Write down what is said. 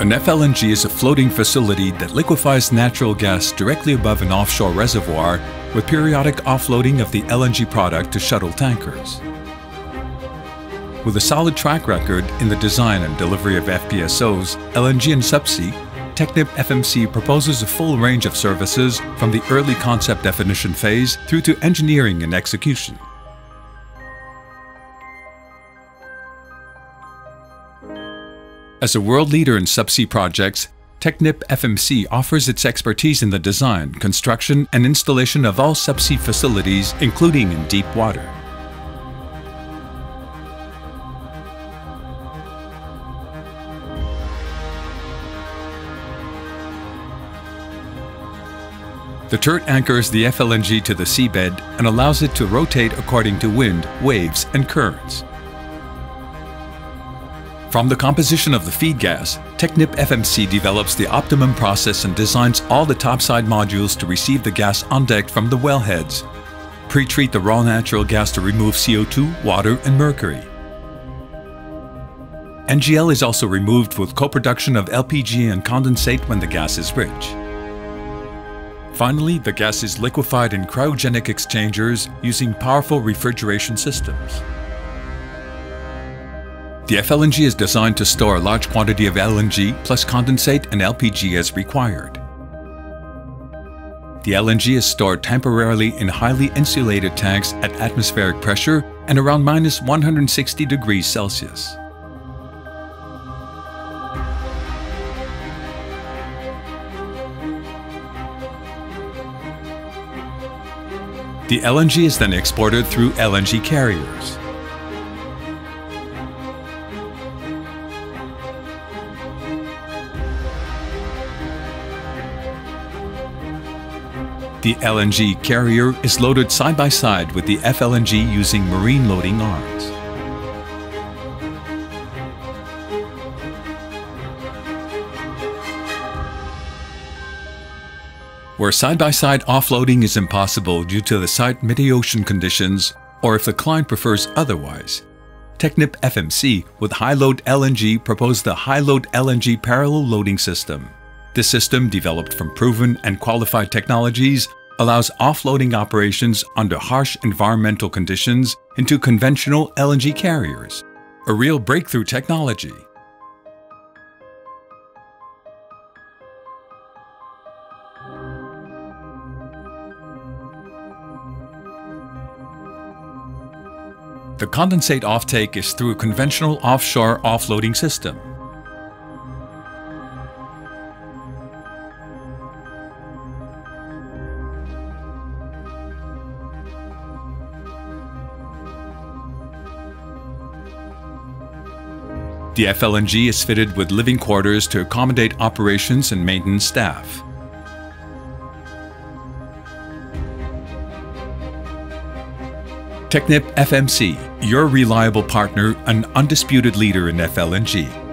An FLNG is a floating facility that liquefies natural gas directly above an offshore reservoir with periodic offloading of the LNG product to shuttle tankers. With a solid track record in the design and delivery of FPSOs, LNG and subsea, Technip FMC proposes a full range of services from the early concept definition phase through to engineering and execution. As a world leader in subsea projects, Technip FMC offers its expertise in the design, construction, and installation of all subsea facilities, including in deep water. The turret anchors the FLNG to the seabed and allows it to rotate according to wind, waves, and currents. From the composition of the feed gas, Technip FMC develops the optimum process and designs all the topside modules to receive the gas on deck from the wellheads. Pre-treat the raw natural gas to remove CO2, water, and mercury. NGL is also removed with co-production of LPG and condensate when the gas is rich. Finally, the gas is liquefied in cryogenic exchangers using powerful refrigeration systems. The FLNG is designed to store a large quantity of LNG plus condensate and LPG as required. The LNG is stored temporarily in highly insulated tanks at atmospheric pressure and around minus 160 degrees Celsius. The LNG is then exported through LNG carriers. The LNG carrier is loaded side by side with the FLNG using marine loading arms. Where side-by-side -side offloading is impossible due to the site mid-ocean conditions, or if the client prefers otherwise, Technip FMC with HiLoad LNG proposed the HiLoad LNG parallel loading system. This system, developed from proven and qualified technologies, allows offloading operations under harsh environmental conditions into conventional LNG carriers, a real breakthrough technology. The condensate offtake is through a conventional offshore offloading system. The FLNG is fitted with living quarters to accommodate operations and maintenance staff. Technip FMC, your reliable partner and undisputed leader in FLNG.